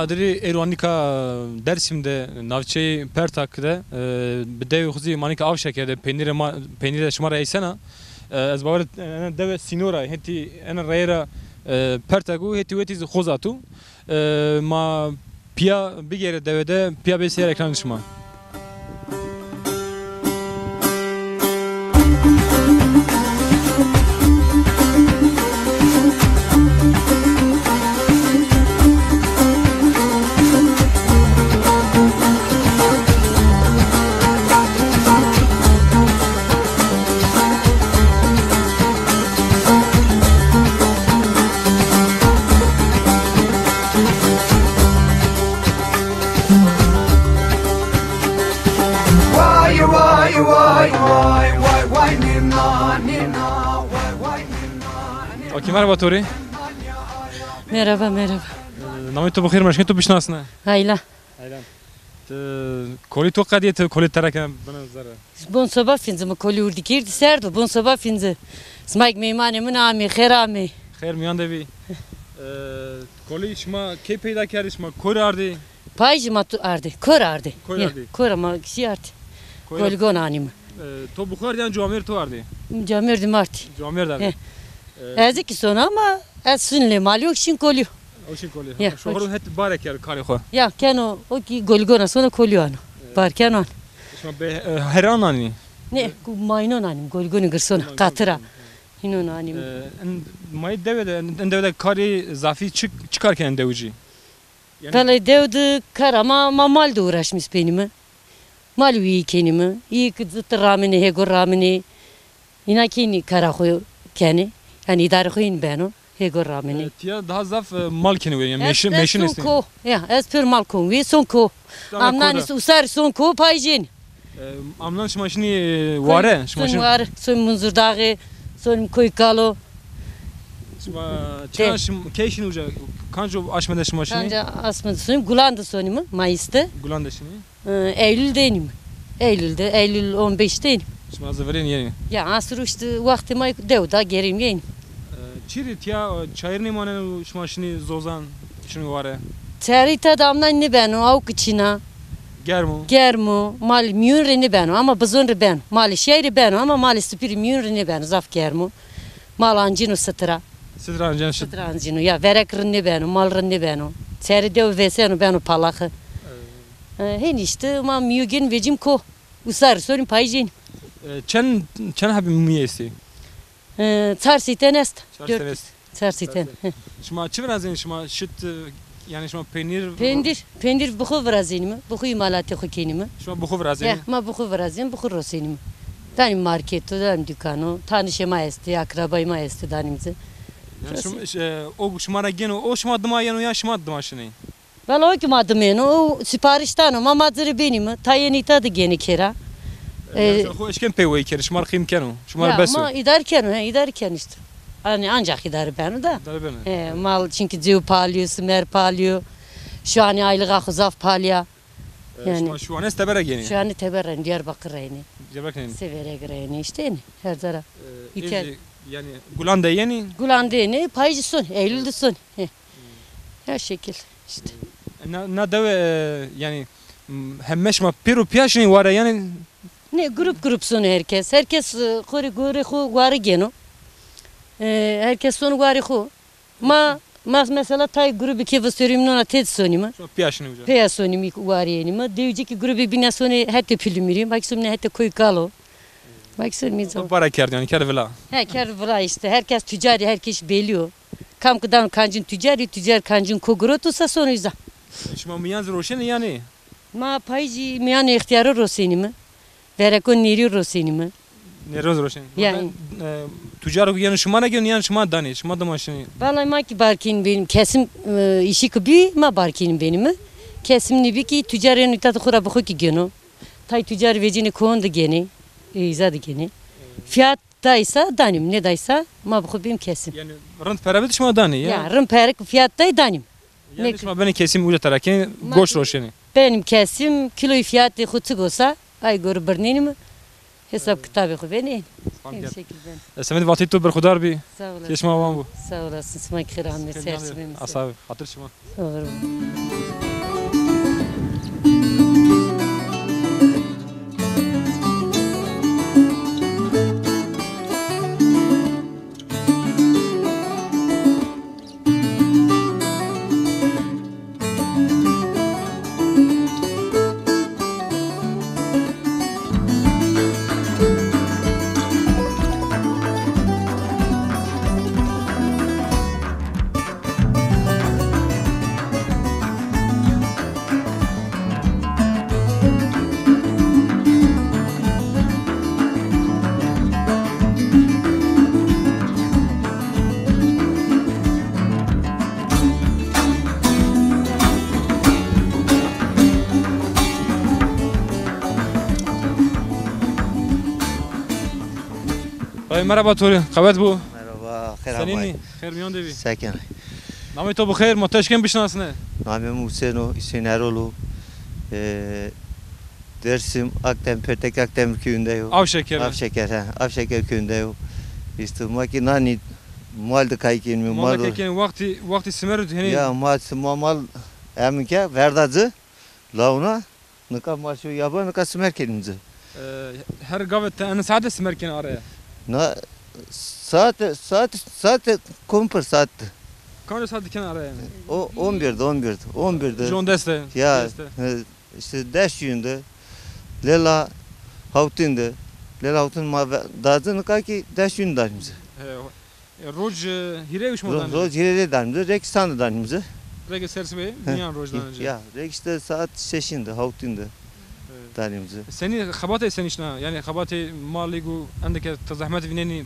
Tani adri Erwanika Dersim'de navçeyi Pertak'de bir dev xuzi manika av şekerde peynire peynire şmara eysena ez bavar ana deve sinora heti ana rayra Pertaku heti veti xozatu ma pia bigere devede pia besiyer ekran Окей, мерхаба Тори. Merhaba merhaba. Намето бухир мешкин ту бишнасна. Hayla. Айдан. Коли то кадие те коли тарака бана зара. Bon sabah finzi mi koli urdi girdi serdu. Bon sabah finzi. Smayk meymane min ami kherami. Хер миан деви. Коли шма ке пейда кари шма кор арди. Payjima tu ardi. Kor ardi. Kor ardi. Kor ama kişi ardi. Golgon anim. То бухар дян ҷуамер то арди. Camirdim ardi. Ҷуамер дарди. He. Ee, Ezik sonu ama esinli mal yok şin kolyo. O şin kolyo. Ya. Şu horun het barek yer kari ko. Ya ken o ki golgona sonu kolyo ana. Ee, Barken an. Şu be e, heran ani. Ne ku maynon ani golgonu gırsona katıra. Hinon ani. Ee, may devede en devede kari zafi çık çıkarken devuci. Yani... Tala devdi kar ama mamal da uğraşmış benim. Mal iyi kendimi. İyi kızı ramini hego ramini. İnakini kara koyu kendi. Yani idare koyun beno. Hego ramini. تیا daha zaf mal keni yani meşin Es- es meşin son isti ko. Ya, es pür mal kon. Vi son ko. Amnan is usar son ko payjin. amlan şma şini vare şma Son şini var, son munzur dağı, son koy kalo. şma çan şim keşin uca kanjo aşmada şma şini Sanca asmın son gulandı sonu Mayıs'ta. gulan da şini Ee, Eylül değilim. Eylül'de, Eylül 15'teyim. şma zaverin yani Ya asır işte vakti may devda gerim yeyim. Çirit ya çayır Чири тя чайрни мане шмашни зозан чини варе. Тери та дамнан не бену ау кичина. Germo. Germo. Mal münrini benu ama bazonri ben. Mal şehri benu ama mal süpür münrini benu. Zaf germo. Mal ancino sıtıra. Sıtıra ancino. Sıtıra ancino. Ya verek re rinni benu. Mal re rinni benu. Teri dev vesenu benu palakı. Hen işte ama mügen vecim ko. Usar sorun payjin. E, çen, çen habim miyesi? Çarşıdan est. Çarşıdan est. Çarşıdan. Şuma çi birazın şuma şut yani şuma e, peynir. Peynir. Peynir buku birazın mı? Buku imalatı kokenimi. Şuma buku birazın. Ya, ma buku birazın, buku rosenim. Danim market, danim dükkanı, tanışma şey esti, akrabayma esti danimzi. Yani şum, e, şey, o şumara gene o şumadıma yenu ya şumadıma şunu. Valla o kim adım yenu, o siparişten o mamazırı benim, tayenita da gene kera. Ee, خو اشکن پیوی کردی شما خیم کنو شما Ya بس ama idarken, he, idarken işte. Hani ancak idare beni da. داره بنه He, mal çünkü cev palıyor, simer palıyor. Şu an aylık akızaf palya. yani- شما شو انست بره گینی Şu an teberren Diyarbakır reyni. جبک نین Severek reyni işte yani her taraf. İki- یعنی گلان ده یعنی Gulan ne paycı son, Eylül'de son. He. Her şekil işte. نه نه دو یعنی همش ما پیرو پیاشنی واره یعنی ne grup grup sonu herkes. Herkes kori gori hu gari geno. Ee, herkes sonu gari hu. Ma ma mesela tay grubu ki vasörüm nona ted sonima. Piyaşını güzel. Piyas sonimi gari yenima. Deyuci ki grubu bina sonu hette pülümürüm. Bak sonuna hette koyu kalo. Bak sonu mizam. Para kerdi yani kervela. He kervela işte. Herkes tüccar herkes beliyor. Kamkıdan kancın tüccarı tüccar kancın kogrotusa sonu yüzden. E, şimdi miyan roşen yani. Ma payci miyan ihtiyarı roşenimi. mi? Verekon neri rosini mi? نروز روشن Yani. تجار یعنی شما نگین یعنی شما دانی شما دماشنی Vallahi ma ki barkin benim kesim e, işi gibi ma barkin benim mi? Kesim ne bi ki tüccarın itat khura bu ki geno. Tay tüccar vecini koğun da gene. İza da gene. Fiyat daysa danim ne daysa ma bu benim kesim. یعنی رند پرابت شما دانی Ya یا rım perik fiyat day danim. یعنی ne- شما بنی کسیم وجا ترکین Ma- گوش روشنی Benim kesim kilo fiyatı kutu olsa ay gör birneni mi? Hesap kitabı ku beni. Tamam, Bir şekilde. Semet vakti tu berkhudar bi. Sağ olasın. Avan bu. Sağ olasın. Smak khir sersimimiz. Asabi. Hatır şıma. Olur. Ay merhaba Tori. Kavet bu. Merhaba, Senin Kheramay. ni? Khair miyon devi. Sakin. Nami to bu khair. Muteşken bişnasne. Namim Hüseyin Hüseyin Erolu. Ee, Dersim Akdem, Pertek Akdem köyündeyim. Av şekeri. Avşeker, ha. Avşeker köyündeyim. İşte maki nani mal da kaykin mi Mal mal. keken vakti vakti simerut hani Ya mal mal mal eminke verdacı. Launa Nika maşu yaba nika simer kelimci. e, her gavet en sade simerken araya. Na saat saat saat kompır saat. Kaç saat ken araya yani. O 11'de 11'de 11'de. John Deste. Ya Deste. işte ders yönde Lela Havtinde Lela Havtın ma dazın ka ki ders yön darımızı. E, Roj hire uç modan. Roz hirede darımızı Rekistan'da darımızı. Rege sersi bey. Dünyan rojdan önce. Ya Rekis'te saat seşinde Havtinde Evet. darımızı. Seni xabate sen işna yani xabate mali gu andike tazahmet vineni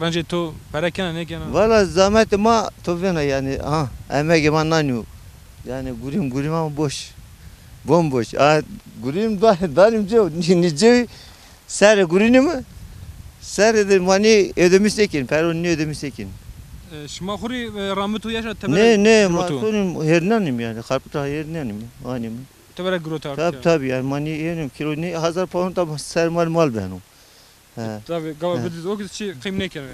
ranje to perekena ne kana Valla zahmet ma tovena yani ha emek man nanyu. Yani gurim gurim ama boş. Bomboş. Ha gurim da darımızı nice ser gurini mi? Ser de mani ödemiştekin, peron ne ödemiştekin. şma xuri rametu yaşa Ne tebere ne grotu. masunum hernanim yani karpıta hernanim anim. Tebere grotu Tab tabi yani mani yerim kilo ne hazar pound da sermal mal benim. He. tabi gava Ha. bidiz o kişi qimne kana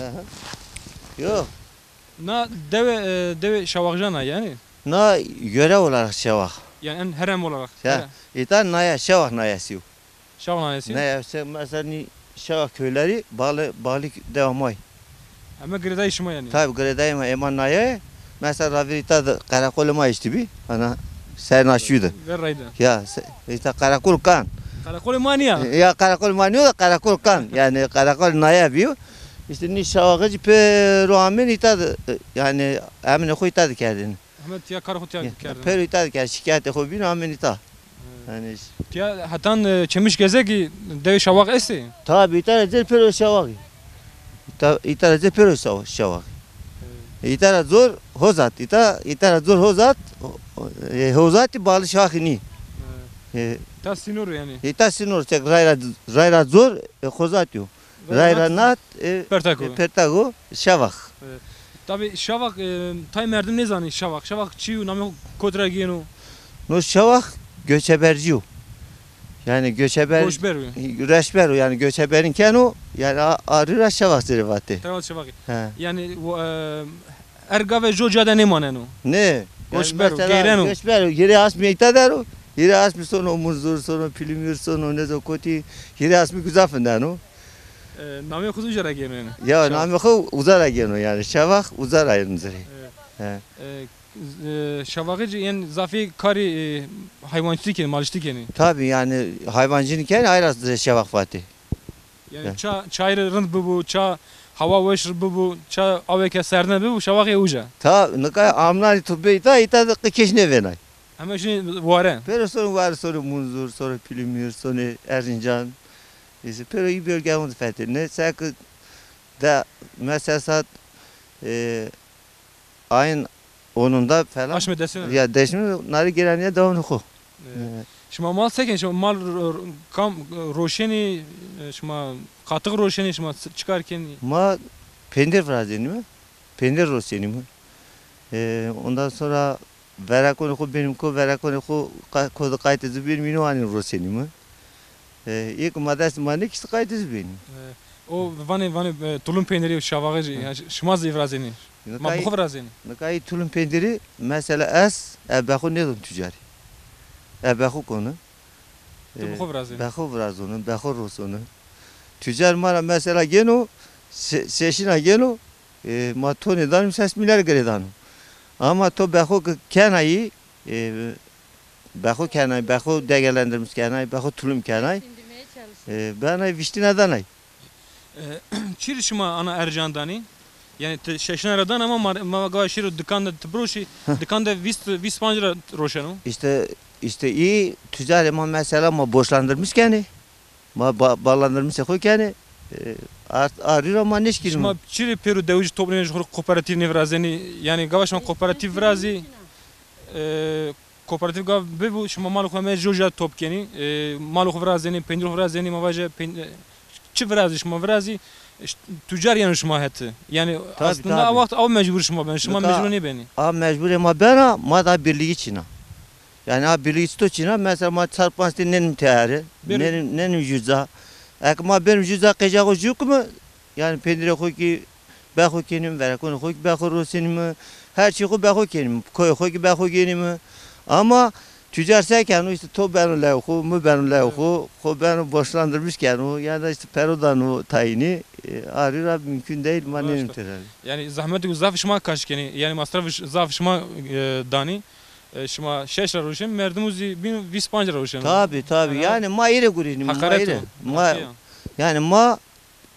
Aha. Yok. na deve e, deve şavakjana yani Na göre olarak şavak. yani en herem olarak Ya. İtan naya şavak nayası yok. şavlanesi Naya sen mesela ni şavak köyleri bağlı bağlı devamay. ama greda işma yani Tabi gredayma eman naya mesela ravirita karakoluma işte bir. Ana Sen aşıydı. Garraydı. Ya işte karakol kan. Karakol maniya. Ya karakol maniya da karakol kan. yani karakol ne yapıyor? İşte ni şavagıcı pe ruhamin itadı. Yani emin oku itadı kendini. Ahmet ya karakol itadı kendini. Per itadı kendini. Şikayet oku bin amin itadı. Yani ya hatan çemiş gezegi dev şavak esi. Tabi itara zil pero şavak. İtara zil pero şavak. İtara zor hozat. İta itara zor hozat. e, Hozat bağlı şahini. E, ta sinur yani İta sinor çek rayra rayra zor e, nat e, e, pertago şavak. Tabi şavak e, tay merdim ne zani şavak. Şavak çiğ namı kodra giyenu. No şavak göçeberci o. Yani göçeber Boşber mi? reşber yani göçeberin ken o yani a- arı şavak zirvati. Tevat şavak. Yani e, erga ve joja da ne manen o. Ne? Göçber o, mesela geyren o. Göçber o. Yeri asmı ita o. Yeri asmı sonu omuzdur sonu pilimir sonu ne koti. Yeri asmı güzafından o. E, namı kuzu jara giyenu yani. Ya namı ko uzara geno yani şavak uzar ayrımızı. He. E, e, şavakı yani zafi kari e, hayvancılık yani malışlık yani. Tabi yani hayvancının ken ayrı şavak fatih. Yani ça çayrı rınd bu bu ça hava veşr bu bu ça aveke serne bu şavak ya uca. Ta nika amnani tubbe ita ita da keşne venay. Ama şimdi vare. Pero sonra var sonra Munzur, sonra Pilimir, sonra Erzincan. İşte pero iyi bölgemiz fethi. Ne sakı da mesela e, ayın 10'unda falan. Aşme desene. Ya deşmi nari geleniye devam oku. E, شما مال سکن شما مال رو- رو- کام روشنی شما قاطق روشنی شما چیکار کنی Ma pendir frazeni mi? Pendir rosyeni mi? E, ondan sonra verakonu ku benim ku verakonu ku kodu kayıtıcı bir minuanin rosyeni mi? E, ilk maddes manik işte kaydıs benim. O vani vani e, tulum peyniri şavağı yani şmaz ivrazeni. Ma bu ivrazeni. Nakay tulum pendiri mesela es ebehu ne dun tücari. Ebehu konu. Tu bu ivrazeni. Behu vrazonu, behu rosonu. Tüccar mara mesela geno se- seşina geno e, ma tone danım ses miler gredanım. Ama to behu kenayı e, behu kenay, behu değerlendirmiş kenay, behu tulum kenay. E, ben ay viştine danay. Çir şma ana Ercandani. Yani şeşna radan ama ma ma gavşir dükanda tbroşi dükanda vist vist panjra roşanu. İşte işte iyi tüccar ama mesela ma boşlandırmış kendi. Ma ba- bağlandırmış koy kendi. E, arıyor ama ne şkir Şma çir peru devci toplanıyor jor kooperatif nevrazeni yani gavaşma kooperatif vrazi e, kooperatif gav be bu şma malu khame joja topkeni e, malu vrazeni pendir vrazeni mavaje pen çi vrazi şma vrazi tüccar yani şma heti. Yani Tabii, aslında tabii. o vakit av mecbur şma ben Mutlaka. mecbur ne beni. A mecbur ama ben ma da birliği çina. Yani a birliği sto çina mesela ma çarpan nenim teyari. Bir- Nenim nenim yüza. Ek ma benim yüza kıca o yok mu? Yani pendire koy ki ben koy kendim ver. Konu koy ki ben koy rosenim. Her şey koy ben koy kendim. Koy koy ki ben koy kendim. Ama tüccar sayken o işte to ben levhu mu ben levhu. Ko ben boşlandırmışken o yani işte perodan o tayini e, arıyor abi mümkün değil ma nenim Başka. teyari. Yani zahmet zaf şma kaşkeni yani masraf zaf şma e, dani e, şma şeş roşen merdimuzi bin vis panjra roşen. Tabi tabi yani ma ire gurini ma ire. Ma yani ma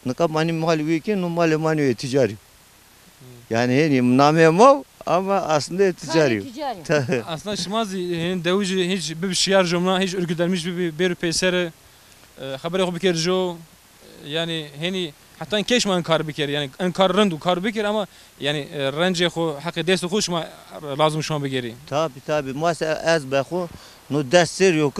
naka mani mali wiki no mali mani ticari. Yani yani name ma ama aslında ticari. Ticari. Aslında şmazi hen devji hiç bir şiar jumla hiç örgütlenmiş bir bir pesere haberi o bir jo yani hani hatta keş man kar bir kere yani en kar rendu kar bir kere ama yani e, rence ho hakkı dest hoş ma lazım şu an bir geri. Tabi tabi mesela az behu no dersler yok.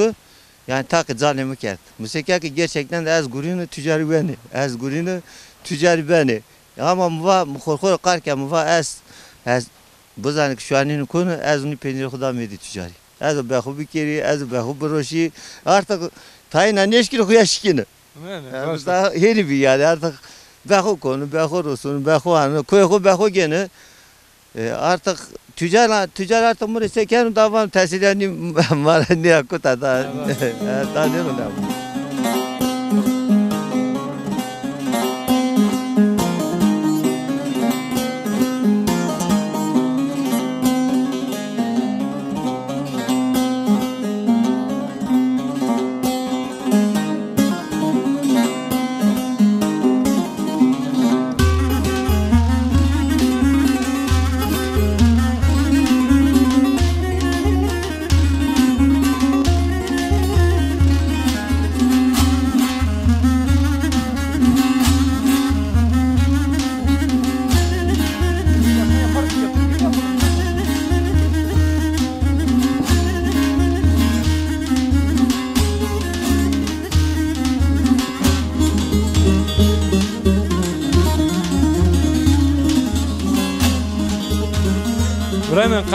Yani tak zalimi kert. Mesela ki gerçekten de az gurini ticari beni. Az gurini ticari beni. Ama muva mukhor karken muva az az بزنك شو عنين يكون ازني بيني خدا ميدي تجاري از بخو بكيري از بخو بروشي artık tayina neşkili kuyaşkini Yani, daha yeni bir yani artık beko konu beko rosun beko hanı koyu beko gene e, artık tüccar tüccar artık bunu seken davam tesirlerini mara ne akuta da da ne ona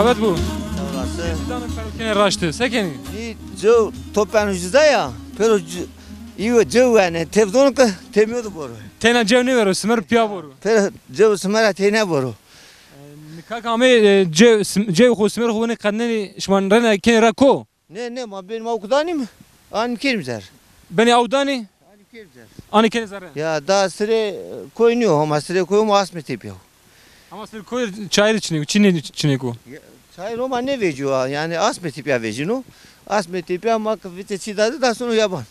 Danın perukene raştı. Sekeni. ni jo topan ucuda ya pero iyi jo yani tevdon ka temiyordu boru Tena cev ne veriyor? Smer piya boru. pero jo smara tene boru Nikak ame cev cev ho smer ho ne kadneni şman rena kene rako. ne ne ma benim okudani mi an kirmzer Beni avdani an kirmzer ani zare. Ya daha sıre koynuyor ama sıre koyuyor asmet yapıyor. Ama smer koy çayır içine, çine içine ko. Hayır ama ne veriyor yani asmet yapıyor veriyor. Asmet yapıyor ama vite çidadı da sonra yaban.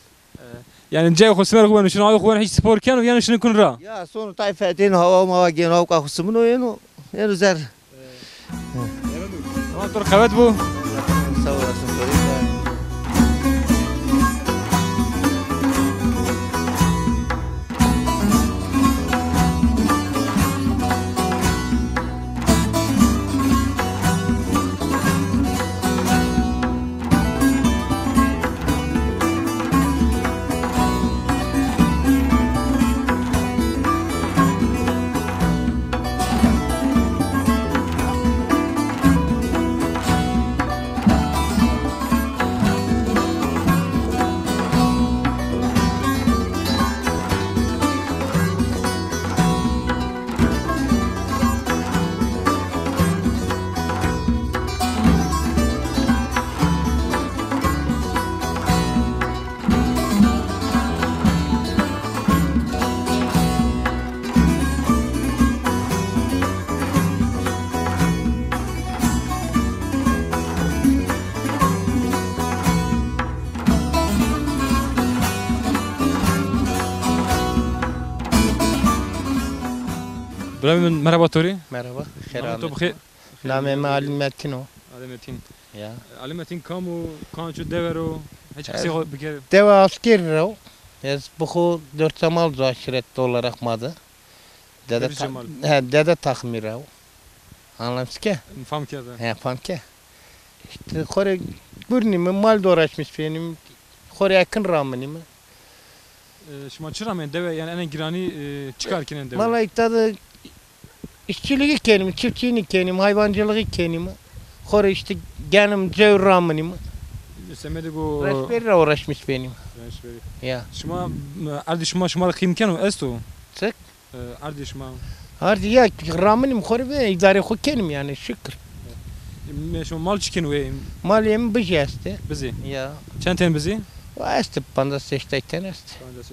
Yani cev ho smer ho ne şunu ayo ho hiç spor kenu yani şunu kun ra. Ya sonra tayfetin hava mava gen hava kahusumun o yenu. Yenu zer. Ama tor kavet bu. Sağ olasın. İbrahim merhaba Tori. Merhaba. Namet to bixir. Namem Ali Metino. Ali Metin. Ya. Ali Metin kamu kançu devero. Hiç bir kere. Deva asker rav. Ez buxu dört zamal zaşiretli olarak madı. Dede, ta- he, dede takmir rav. Anlamsız ki? Fam kerde. He, pam ki. İşte kore gurnimi mal dolaşmış benim. Kore yakın ramınımı. Şuma çıramen deve yani en girani e, çıkarken deve. Mala iktadı işçiliği kendim, çiftçiliği kendim, hayvancılığı kendim. Kore işte genim cevr ramınımı. Semedi bu. Reçberle uğraşmış benim. Ya. Şuma ardi şuma şuma kimken o esto. Sık. Ardi şuma. Hardi ya ramınım kore be idare kendim yani şükür. Şuma mal çıkın ve Maliyem bir jeste. bizi. Ya. Çenten bizi. Este panda seçtekten este. Ya.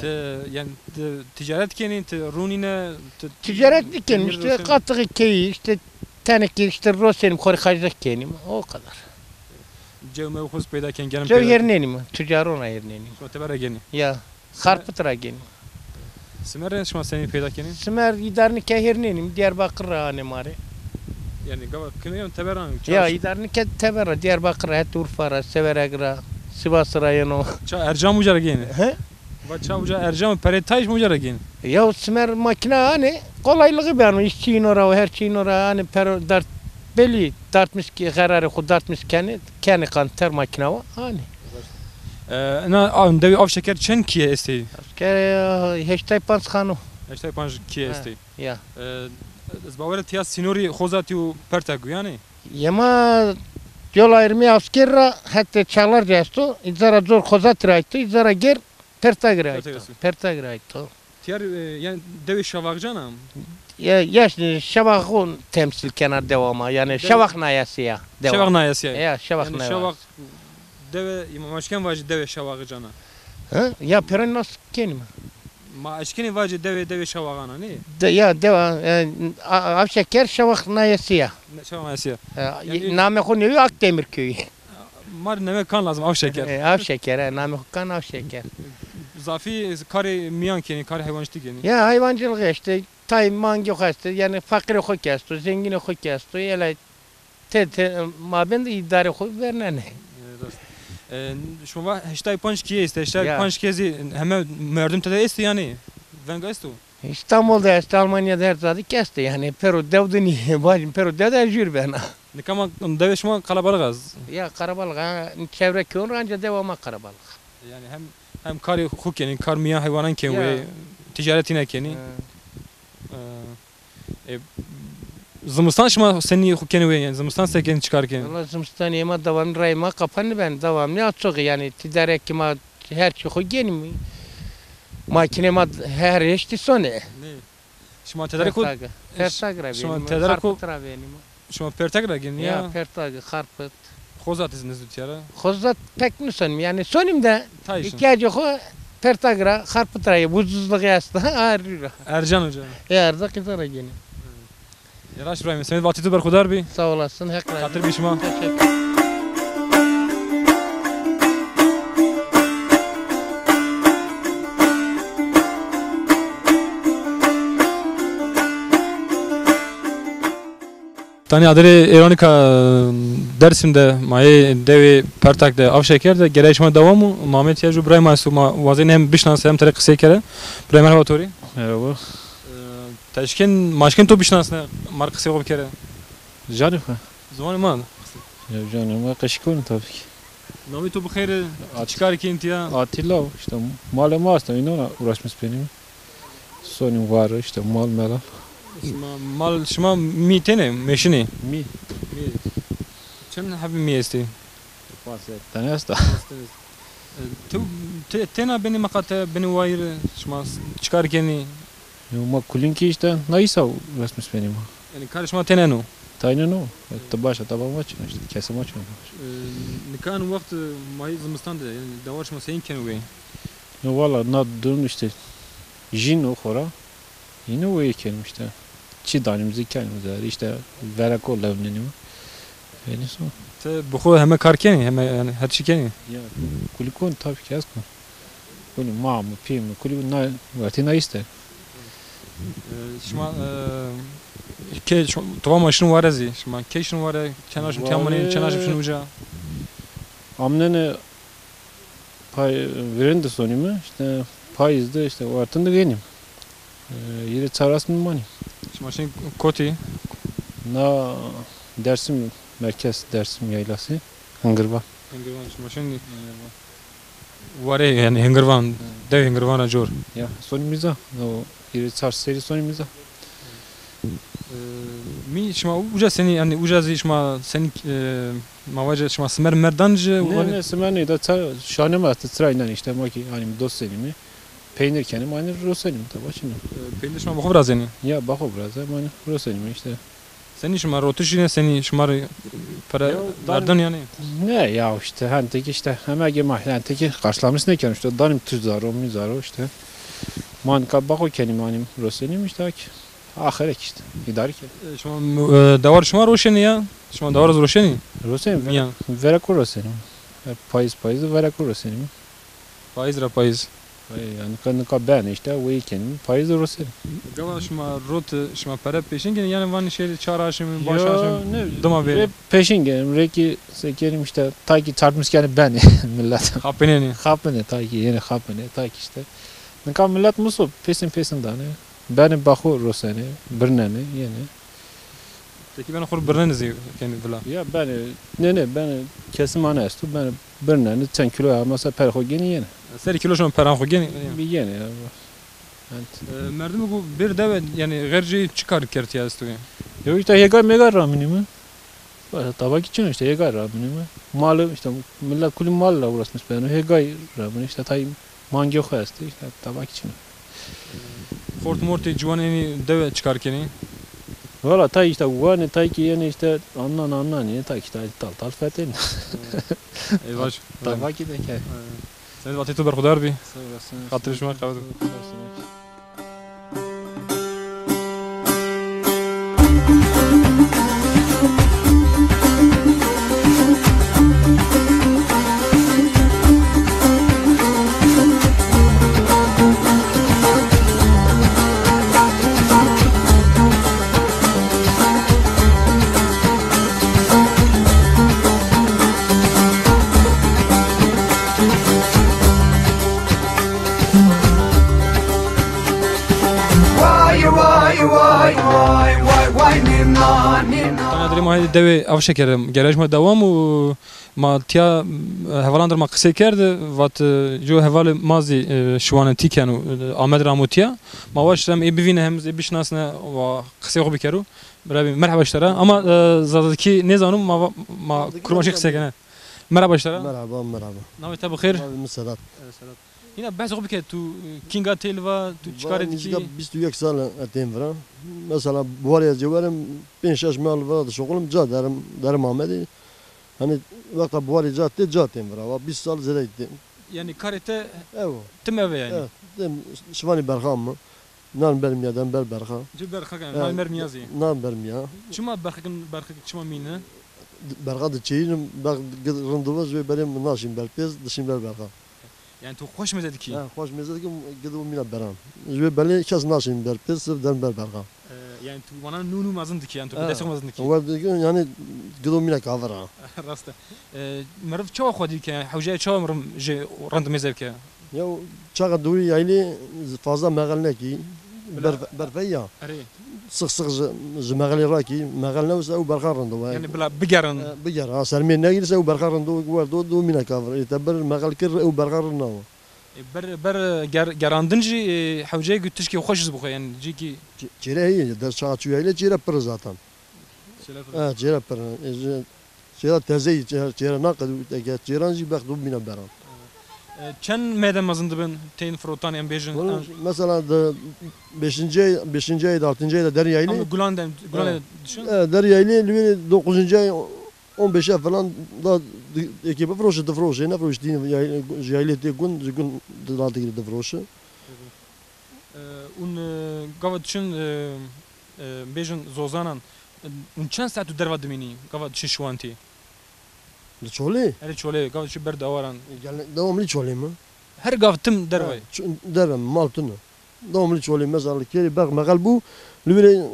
Te yani te, ticaret kenin te runine te Ticaret diken işte katığı keyi işte teneke işte rosenim kore kajdak kendim o kadar. cevme hus peyda ken gelim. Cev yernenim, tüccar ona yernenim. Şuma tebere geni. Ya. Karpıtıra genim. Simere şuma seni peyda kenin. Sümer idarını ke yernenim, Diyarbakır hanem are. Yani gava kınıyorum teberan. Ya idarını ke tebera, Diyarbakır het Urfara, Severegra, Sivas rayonu. Ça Ercan mucara geni. He? Va ça mucara Ercan peretayş mucara geni. Ya Sümer makine hani kolaylığı ben işçiyin ora, her şeyin ora hani pero dart belli dartmış ki kararı ku dartmış kendi kendi kan ter makine var hani. Na an devi av şeker çen kiye esti. Ke heştay pans kanu. Eşte panj kiye esti. Ya. Ez bavere tiya sinori xozati u pertak yani. Yema yol ayrımı askerra hatta çalar gesto. İzara zor kozat rayto, izara ger Perta grayto. Tiyar yani devi şavakjana. Ya yaş şavakun temsil kenar devama yani şavak nayası ya. Şavak nayası ya. Ya şavak nayası. şavak deve maşken vacı deve şavakjana. Ha? Ya peren nasıl kenime? Ma eşkeni vacı deve deve şavakana ne? De, ya deva e, Avşeker Şavak Nayası ya. Şavak nayası ya. Yani- Name Hunevi Akdemir köyü. Mar neme kan lazım av şeker. E, Avşeker, he, Name Hukkan Avşeker. Zafi kari miyan keni, kari hayvancılık keni. Ya hayvancılık işte, tay mangi yok işte, yani fakir yok işte, zengin yok işte, öyle te te mabend idare yok verne ne. Şuma heştay panç kiye iste, heştay panç kezi hemen merdim tede iste yani, venga iste İstanbul'da işte Almanya'da her tadı kesti yani Peru devdini bacım Peru dede jür ben. Ne kama deveşme kalabalık az. Ya kalabalık ha çevre köyün anca devama kalabalık. Yani hem hem kari huk yani kar miyan hayvanan ken ve ticaretine keni Ha. e, Zımıstan şuma seni huk keni ve yani zımıstan seken çıkarken Valla zımstan yema devam rayma kapanı ben devam ne açık yani tidaret kima her şey geni mi? Makine ma her eşti sonu. şuma tedarik ol Pertagra Şuma tedarik ol- şuma pertak da gen Ya ya pertaga karpıt. Xozat iziniz tiyara Kozat pek mi sonum yani sonum da tayşın ihtiyacı o pertagra karpıtrayı buzsuzluk yasta ağrıyor. Ercan hoca Eğer da kızara gene. Yaraş İbrahim sen vakti ber kudar bi Sağ olasın. Hekra. Katır bir şuma Teşekkür Tani adere Eronika Dersim'de maye devi Pertak'ta av şeker de gelişme devamı Mehmet Yaju İbrahim Asu ma vazin hem bişnans hem tere kısa kere İbrahim merhaba tori Merhaba. Teşkin maşkin to bişnans ne mar kısa bir kere Canım ha. zaman man Ya canım ha kaşıkonu tabii ki. Nami to bixeyr çıkar ki intiya Atilla işte malum aslında onunla uğraşmış benim. Sonim var işte mal melal. Şuma mi tene meşini Mi. Çen habi mi esti Bahsetten da. Tu tena beni makate beni vayır şuma çıkar keni Ama kulinki işte neyse uğraşmış benim. yani karışma tene no Taynen o. Hatta başa taban maçın işte kesim maçın. Nikan vakt mahi zımıstan da yani davarşma seyin keni ve Ya valla na durum işte. Jin o khora. Yine o ekelim işte. Çi danimizi kendimize işte verakol evlenimi. Yani son. Te bu heme karkeni heme yani her şey keni Ya kulikon tabii ki az konu. Kuni mamu, pimu, kulikon na vati na iste. شما که تو ماشین وارزی شما کیشون واره چناش کمونی Vare- چناش شنو وجا Amnene pay veren de sonimi işte payızda işte o artın da genim. Yine çaras mı mani? Şimdi maçın Koti. Na Dersim merkez Dersim yaylası. Hıngırvan. Hıngırvan şimdi maçın Vare yani Hıngırvan. Dev Hıngırvan acor. Ya sonumuza. O bir sarı seri sonumuza. Ee, mi şma uca seni yani uca zi şma seni e, mavaca şma smer merdanca. Ne ne smer ne da şahane var. Tırayla işte maki hani dost seni mi. Peynir kendi mani roselim tabi açınım. Ee, peynir şuma bakı biraz yani. Ya bakı biraz e, ya mani roselim işte. Seni şuma rotu şine seni şuma para verdin yani. Ne ya işte hem teki işte hemen gemi hem teki karşılamış ne kendi işte danim tuz zaro mi zaro işte. Manka bakı kendi mani roselim işte ki. Ahirek işte idare ki. E, şuma e, davar şuma roşeni ya. Şuma davar roşeni. Roşeni. Ya. Verak roşeni. Payız payız verak roşeni. Payız ra payız. Încă, încă bani ăștia, weekend, paizul rusin. Gala și mă rot și mă pere peşingen, yani van şeyleri çağrışım, başarışım, dıma beri. Peşingen, reki sekerim işte, ta ki çarpmış yani beni millet. Hapine ne? Hapine, ta ki yeni hapine, ta ki işte. Nka millet musup, pesin pesin da ne? Beni bakı rusini, birneni, yeni. Peki ben xor birnenizi kendi bila. Ya beni, ne ne, beni kesim anaystu, beni birneni, 10 kilo mesela perho geni yeni. Ser kiloşon peran xo gene. Bir gene ya. Ee, Merdum bu bir de yani gerçi çıkar kerti yazdı. Yo işte yegar megar ramini mi? Tabak için işte yegar ramini mi? Malı işte millet kulüm malla uğraşmış ben. Yegar ramini işte tay mangi yok yazdı işte tabak için. Fort Morty civan eni deve çıkarken Valla tay işte uvan tay ki yani işte anlan anlan yani tay ki tay tal tal fetin. Eyvah. Tabak ki de ki. سنت وقتی تو برخودار بی Sağ olasın. خاطر شما devê ev şekerim gerej me dewam û ma tiya e, hevalan derma qisê kerd vat e, jo hevalê mazî şiwanê e, tîken û Amed Ramotiya ma weş rem ê bivîne hemiz ê bişnasne qisê xwe bikeru. Birevî merhaba ştera ama zadekî nêzanim ma ma kurmaşê qisêkene merhaba ştera merhaba merhaba. Navê te bi xêr Sedat Sedat Yine ben çok bir tu kinga telva tu çıkar Ben ki 21 sal ettim var. Mesela bu araya civarım 5-6 mal var şokulum ca derim derim Ahmet'i. Hani vakta bu araya catte cattem var. Ama 20 sal zede ettim. yani karete Evet. tüm eve yani. Evet. Dem şivani berkham mı? Nan benim ya dem ber berkha. Cüber hakan Evet. mal mermiyazi. Nan benim ya. Çuma barkın barkın çuma mine. Berkha da çeyirim bak rınduvaz ve benim naşim belpez dışım ber berkha. Yani tu hoş mezedi ki. Ha hoş mezed ki gidu mina beran. Ve beli kas naşim belpez sırf dem ber berkha. Yani tu bana nunu mazındı ki yani tu Evet. destek mazındı ki. Ve yani gidu mina kavra. Rasta. Merv çava xwedi ki hawjaya çava mırım je rand mezev ki. Ya çağa duri yaylı fazla meğalne sık sık meğali raki meğalne ise o berkarındı. Yani bila bigarın. Bir yer ha sermin ne girse o berkarındı o var do do mina kavr. İşte bir meğal kir o berkarındı ger gerandın ji hawjaya gütüş ki hoş bu yani ji ki. Çire iyi der çağa çu yaylı çire pır zaten. Ha çire pır. Çire teze çire nakad çire ji bak do mina beran. Çen meden mazındı ben teyin frotan en bejin. Mesela da 5. 5. ayda 6. ayda der yaylı. Ama Gulandem Gulandem düşün. Evet, Derya'yla Lüveni 9. ay 15'e falan da ekibi froşu da froşu ne froşu din yaylı te gün gün da da froşu. un gava düşün bejin zozanan un çen saat derva dimini gava düşün şu anti. Çoli. Her çole gava düşün ber davaran. Gel devamlı çoli mi? Her gav tim dervay. Derem mal tunu. Doğumlu çoli mezarlık keri bak megal bu lübire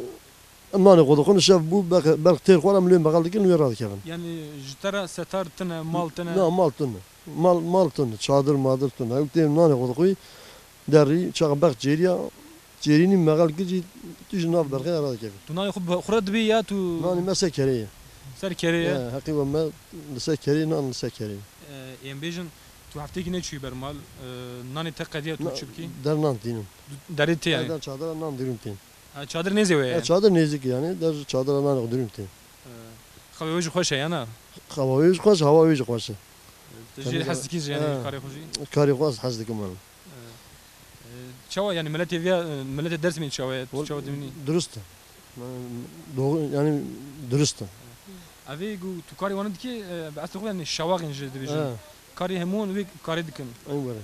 nane kodukun şef bu bak bak ter kolam lübire megal dikin lübire radı kevin. Yani jitara setar tine mal tine. Ne mal tını. Mal mal tını. Çadır madır tını. Yok deyim nane kodukuy. Derri çağa bak ceriya. Cerinin megal gici tüjün av berke radı kevin. Tu nani khub khura dibi ya tu Nani mese keriye. ser tu hafteki ne çuy bermal. Nani te qadiya tu çubki. Der nan dinim. Darit yani. Der çadıra nan dirim tin. Ha, Çadır ne zewe yani. Çadır nezik yani. Der çadıra nan dirim tin. Xabe wajh xoş yana. Hava yüz koş, hava yüz koş. Tejil hasdikiz yani Ha. kare xoji. Kari koş hazdı kumanım. Çava yani millet evya millet ders mi çava çava dimni. Dürüst. Doğru yani dürüst. اوی گو تو کاری وانه دیگه به اصل خودم شواق اینجا دیویژن کاری همون وی کاری دکن این بره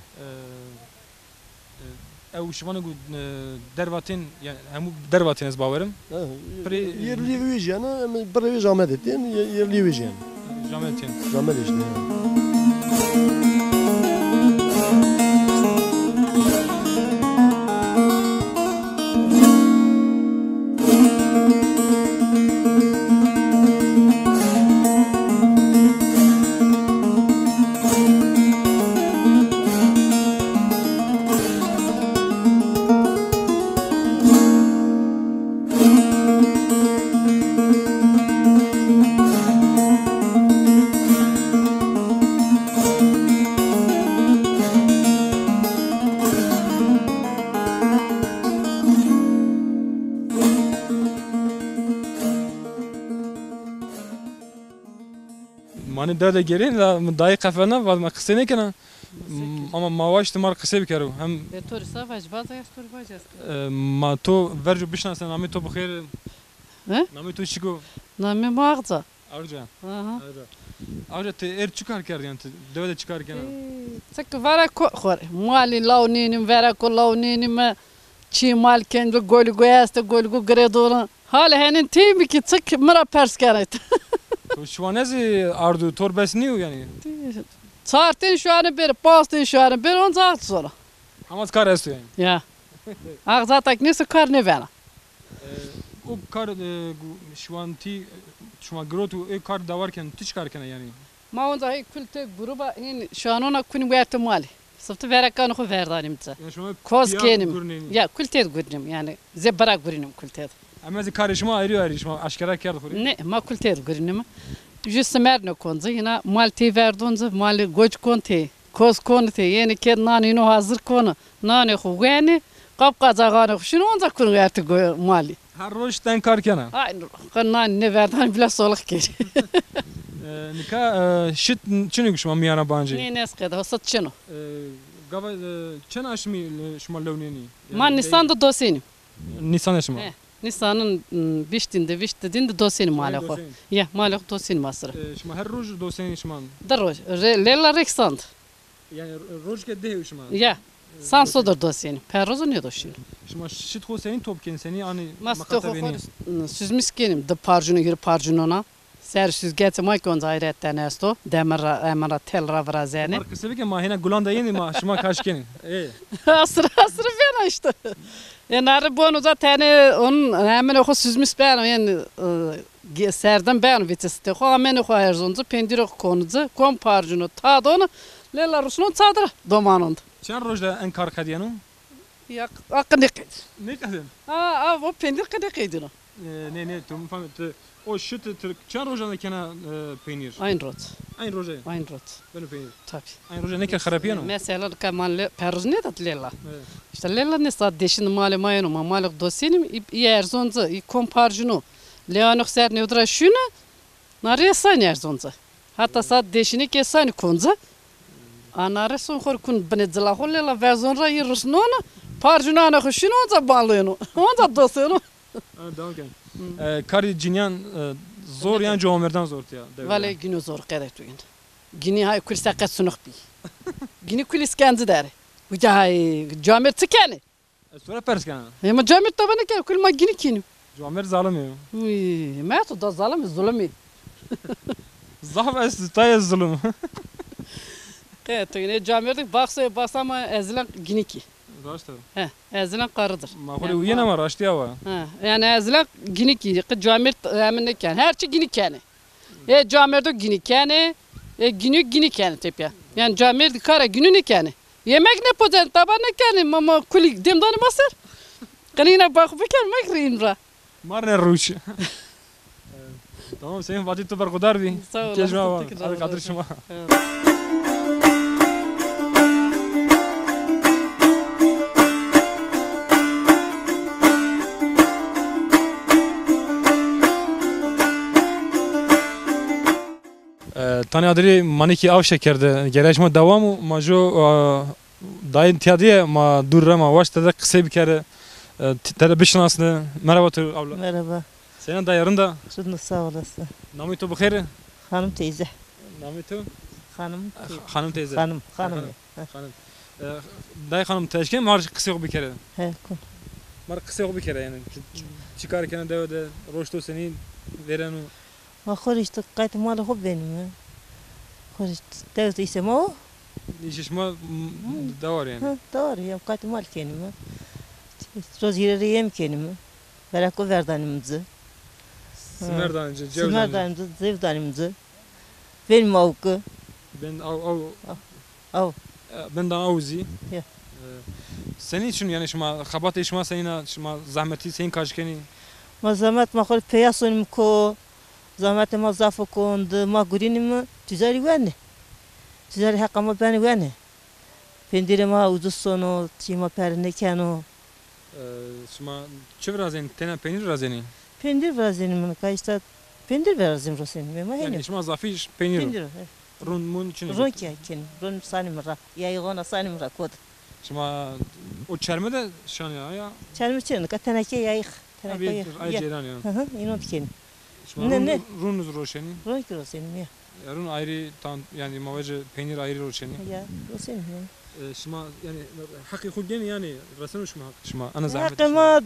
او شوانه گو درواتین یعنی همو درواتین از باورم پری یرلی ویژن بر ویژ آمدتین یرلی ویژن جامدتین جامدش نه Mani derde gelin la dayı kafana var ma kısa ne kana. Ama mavaş tımar kısa bir kere. Hem به طور صافش باز است طور باز است ma to verju bişna sen nami to bixir. He? Nami to çiko. نامی مغزه Arca. آها Arca te er çıkar kar yani. Deve de çıkar kana. تك فرا كو خور مالي لونينم فرا كو لونينم چی مال کن رو گل گویست گل گو گردون حال هنین تیمی کی تک مرا پرس کرد To Şu an nezi ardu torbesini yani. Tartın şu an bir, bastın şu an bir, on tart sonra. Hamas kar esu yani. Ya. Ağza teknesi kar ne bana. Ee, o kar e, şu an ti şu an grotu o kar da varken tiç karken yani. Ma onda hey külte gruba hin şu an ona kun vertim mali. Sıftı verekanı ku verdanim ta. Koz kenim. Ya külte gurnim yani zebra gurnim külte. Ama zi karışma ayrı ayrışma aşkara kar khuri. ne ma kultet gurinim Just mer ne konza yine mal te verdonza mal goç konte koz konte yani ke nani no hazır konu nani xu yani qap qazağanı şunu onza kun verti mali Her roş ten kar kana. ay nani ne verdan bile soluk geri E, Nika şit çini guşma miyana bancı. ne nes kada sat çino Gava çen aşmi şuma levneni. man nisan da dosenim Nisan aşma. Nisan'ın biştinde biştinde dosenim mali xo ya mali xo dosenim asır Şuma her roj dosen şuma. daroj lela reksand. Yani roj ke dehe şuma. ya sansodur dosenim perrozo ne doşin Şuma şit ho senin topken seni ani makata beni. süzmüş genim de parjunu yürü parjununa ser süzgeci may kon zayretten esto. Demir emara tel ravra zeni. Mar kısa bir ma hena gulanda yeni ma şuma kaşkenin. Asır asır fena işte yani arı bunu zaten onun hemen o süzmüş ben yani e, serden ben viteste ko hemen o her zonzu pendire konuzu kom parjunu ta onu lela rusunu çadır domanında Çen rojda en kar kadiyanu. ya akın dikkat Ne kadın? aa aa o pendir kadar kaydını Ne ne tum fam o şit çen rojda kena peynir. aynı rot Aynı roja. aynı rot Benim peynir. tabii Aynı roja ne kadar harapiyanu. Mesela kaman peruz ne tat lela. Evet. İşte lela ne sad deşin mali mayonu ma malik dosinim i erzonza i komparjunu. Leanok ser ne udra şuna. Narya san erzonza. Hatta sad deşini kesan konza. Anare son khor kun bnedzla hol lela verzonra yirusnona. Parjunu ana khuşunu onza balını. Onza dosunu. Ha devam ken. Kari cinyan zor yani comerden zor ya. Vale günü zor kadet uyun. Gini hay kul sakat sunuk bi. Gini kul iskanzi dare. Uca hay camer tıkanı. Sonra pers kana. Ama camer tabana gel kul ma gini kinim. Comer zalim ya. Uy, ma to da zalim zulmi. Zaf es tay zulüm. Evet, yine camerdik baksa baksama ezilen gini ki. Raştı. He, ezilen karıdır. Mahvuri Yani uyuyana ama raştı ya var. Ha, yani ezilen ginik yiyik. Camir emin yani. Herçi ginik yani. E camirde ginik yani. E günü ginik yani tepe. Yani camir kara günü ne yani. Yemek ne pocan taban ne yani. Mama kuli demdanı masır. Kanina bak bekar makriyim ra. Marne ruş. Tamam senin vakit tu berkudar bir. Sağ olasın, Kejma var. Hadi kadir şuma. tani adri maniki avşe kerde geleşme devamı majo e, dayın tiyadiye ma durra ma vaş tede kısa bir kere tede bişinasını merhaba tur abla. Merhaba. Senin dayarın da. Şunu sağ olasın. Namı tu bukheri? Hanım teyze. Namı tu? Hanım. Hanım teyze. Hanım. Hanım. Hanım. E, dayı hanım teşkin var kısa yok bir kere. He kun. Mar kısa yok bir kere yani. Çıkarken de devede roşto seni veren o. Mahkor işte kayıt malı hop benim ya. Tev įsimau. Išismo davarėjame. Davarėjame, ką tu malkenime. Söz yereyem kendimi. Berako verdanımızı. Smerdanımızı, cevdanımızı. Smerdanımızı, cevdanımızı. Benim avukı. E, ben av, av. Av. Ben de avuzi. Ya. E, senin için yani şuma, kabat e işma senin, şuma zahmeti senin kaçkeni. Ma zahmet ma kol peyasonim ko. Zahmet ma zafı kondu. Ma gurinim tüzari vene. Tüzari hakama ben vene. Pendire ma uzun sonu. Çima perine kano. Şuma çevir razeni tena peynir razeni. Pendir verazinim kayışta. Pendir verazim rosenim. Ma Yani şuma zafi peynir. Pendir. Run mun için. Ron ki ken. Ron sanim ra. Ya yigona sanim ra kod. Şuma o çerme de şan ya ya. Çelmi çelmi ka teneke yayık. Teneke Abi yayık. ay Ya. ceylan ya. Hı hı. İnot ken. Ne, ne? Runuz roşeni. Roy roşeni ya. Run ayrı tan yani mavacı peynir ayrı roşeni. Ya roşeni. Ee, şma yani hakkı kudgen yani rasenu şma hakkı. Şma ana zahmet. Hakkı ma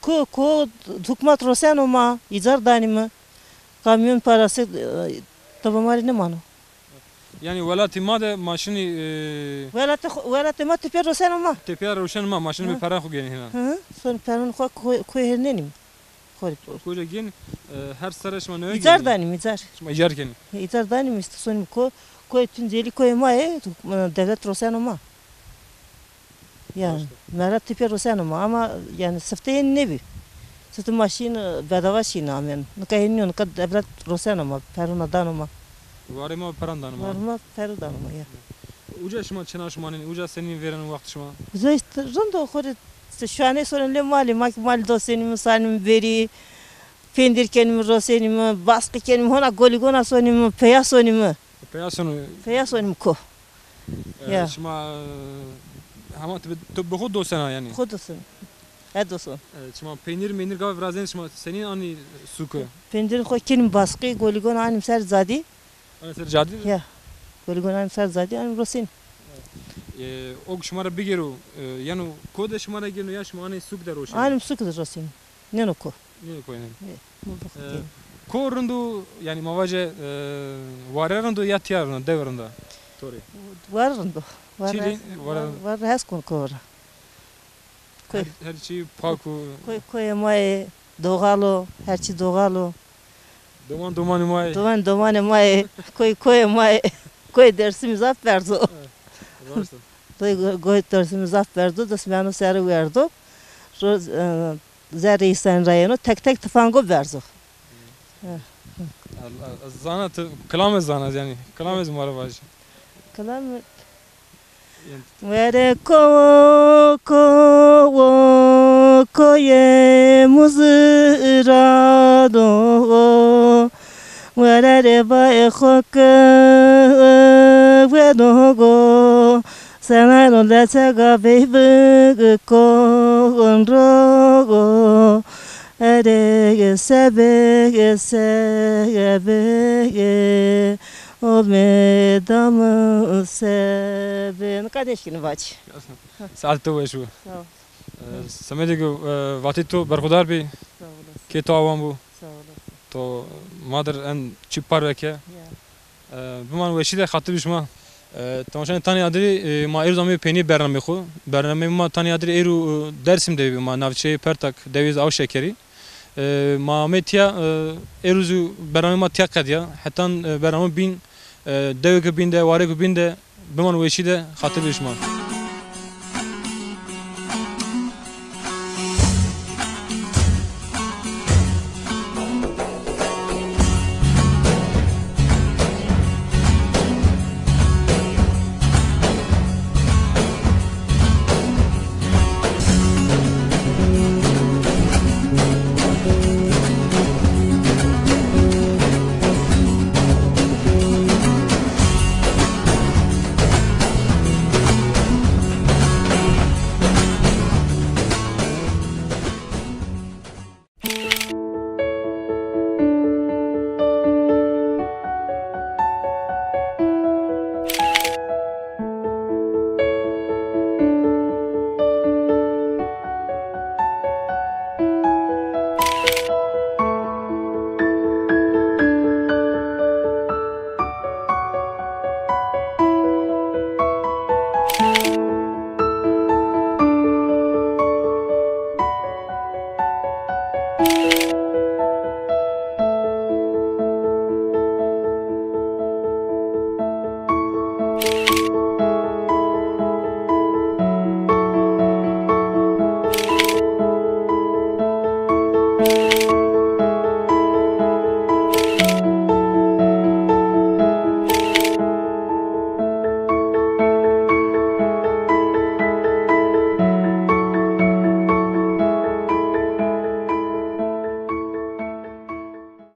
ko ko dukmat roşenu ma izar dani mı? Kamyon parası e, tabamari ne mano? Yani velati ma de maşini e, velati velati ma teper roşenu ma. Teper roşenu ma maşini bir para kudgen hina. Hı? Son paran ko ko hernenim. Korip. كوجا جين هر سر شما نوي İcar danım icar. شما ايجار كين İcar danım işte son ko ko tünzeli ko ma e devlet rosen ama. Yani merat tepe rosen ama ama yani sıfteyin ne bi. Sıftı maşin bedava şina amen. Nukahin nuka devlet rosen ama peron adan ama. واري ما بران دانما Normal peron adan ama ya. وجا شما چنا شما نين وجا سنين فيرن وقت شما Güzel işte rondo khore şu an sorunlu mali mak mal dosenim sanim beri pendir kenim rosenim baskı kenim hona goligona sonim peya sonim بياسون peya sonim ko Ya. شما هما تبخو دو سنه يعني kodusun edosun شما peynir meynir gav razen شما senin ani suku pendir ko kenim baskı goligona anim ser zadi انا سر جادي ya goligona anim ser zadi anim rosin og šumara bigeru, janu ko da šumara genu, ja šumu ane suk da rošim. Ane suk da rošim, njeno ko. Njeno ko jene. Ko rundu, yani mavaje, vare rundu, ja tija rundu, dev rundu? Tori. Vare rundu. Çili, vare rundu. Vare heskun kovra. Her çi paku. Koye maye, doğalo, her çi doğalo. Doman doman maye. Doman doman maye, koye koye maye. Koye dersimiz afferzo. Evet af verdi. Koy koy dersimiz af verdi. Da smano sarı verdi. Roz zerre İhsan rayonu tek tek tıfango verdi. zana kelam zana yani kelam ez maravaj Kalam Vere ko ko wo koye muzrado Vere re ba e khok ve dogo Sana no la saga bebe ko onrogo Ere sebe sebe o medamı sevin. Kardeşini baç. saat to şu Sağ ol. samedi ko vakit to berkudar bi Sağ olasın. ke to avam bu Sağ olasın. to mader en çipar veke Ya. biman veşide hatır şuma تماشا تانی ادری ما ایرز امی پنی برنامه خو برنامه ما تانی ادری ایرو درسیم دی ما ناوچه پرتاک دویز او شکری ما متیا ایروزو برنامه ما تیا کدیا حتی برنامه بین دوی که بین ده واره که بین ده بمان ویشی ده خاطر بشمان